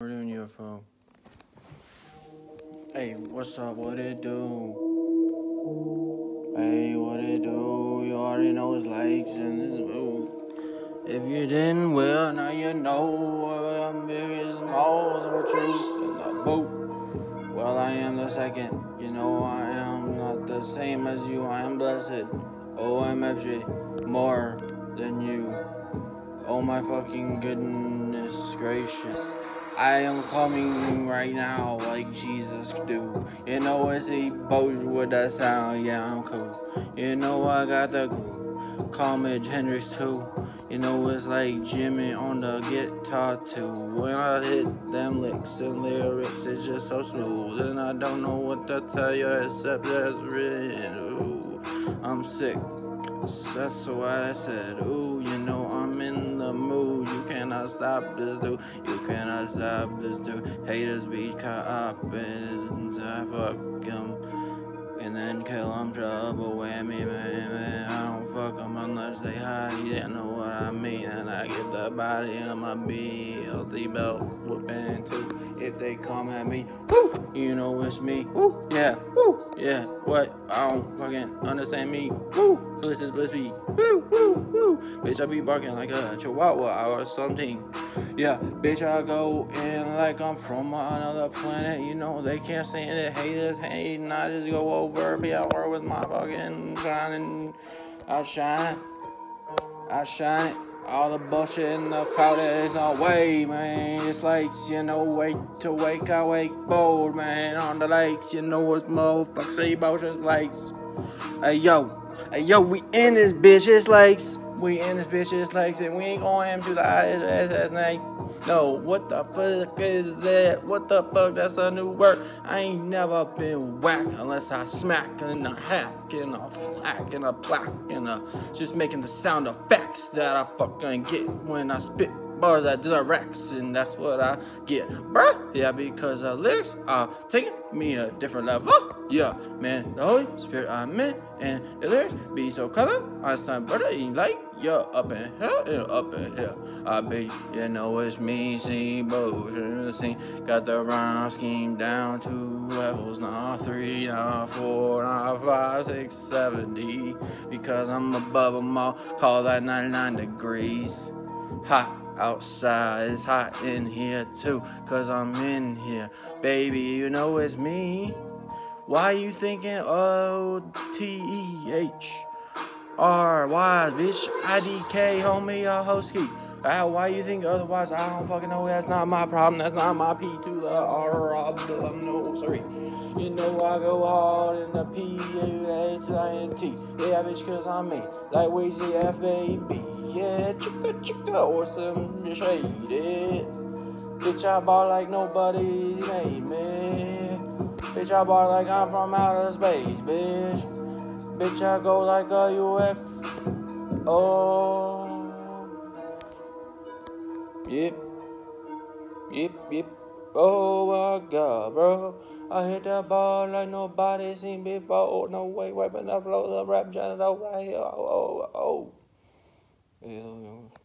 We're doing UFO. Hey, what's up? What it do? Hey, what it do? You already know his likes and his move. If you didn't, well, now you know I'm balls of a truth in the. Well, I am the second. You know I am not the same as you. I am blessed. OMFG, more than you. Oh my fucking goodness gracious. I am coming right now like Jesus do. You know it's a boat with that sound, yeah I'm cool. You know I got the Comage Hendrix too. You know it's like Jimi on the guitar too. When I hit them licks and lyrics, it's just so smooth. And I don't know what to tell you except that's written. Ooh, I'm sick. That's why I said, ooh, stop this dude. You cannot stop this dude. Haters be caught up and I fuck them. And then kill them, trouble whammy, man, man. I don't fuck them unless they hide. You didn't know what I mean. And I get the body on my BLT belt whooping too. If they come at me, woo, you know it's me. Woo, yeah, woo, yeah. What? I don't fucking understand me. Woo, bliss is bliss me. Woo, woo, woo. Bitch, I be barking like a chihuahua or something. Yeah, bitch, I go in like I'm from another planet. You know they can't stand it. Haters hating. I just go over, be out work with my fucking shining. I shine. I shine it. All the bullshit in the crowd is away, man. It's like, you know, wait to wake, I wake bold, man. On the lakes, you know, it's motherfuckers say just lakes. Hey, yo. Yo, we in this bitch, it's like We in this bitch, it's like and we ain't going to the ISS night. No, what the fuck is that? What the fuck? That's a new word. I ain't never been whack unless I smack in a hack and a flack and a plaque and a just making the sound effects that I fucking get when I spit bars at directs and that's what I get, bruh. Yeah, because the lyrics are taking me a different level. Yeah, man, the Holy Spirit I'm in and the lyrics be so clever. I sound better in like you're up in hell and up in hell. I be, you know it's me, see, motion, see. Got the rhyme scheme down to levels, not three, not four, not five, six, seventy. Because I'm above them all, call that 99 degrees. Hot outside, it's hot in here too, cause I'm in here. Baby, you know it's me. Why you thinking O-T-E-H? R-Y, bitch, I-D-K, homie, a hosky. Uh, why you think otherwise? I don't fucking know. That's not my problem. That's not my P to the R. I'm no, sorry. You know I go hard in the P A to the Yeah, bitch, cause I'm me. Like Weezy F A B. Yeah, chicka chicka or some shaded. Bitch, I ball like nobody made me. Bitch, I ball like I'm from outer space, bitch. Bitch, I go like a. Oh. Yep. Yep, yep. Oh my god, bro. I hit that ball like nobody seen before. Oh, no way, wiping the flow, the rap channel right here. Oh, oh, oh.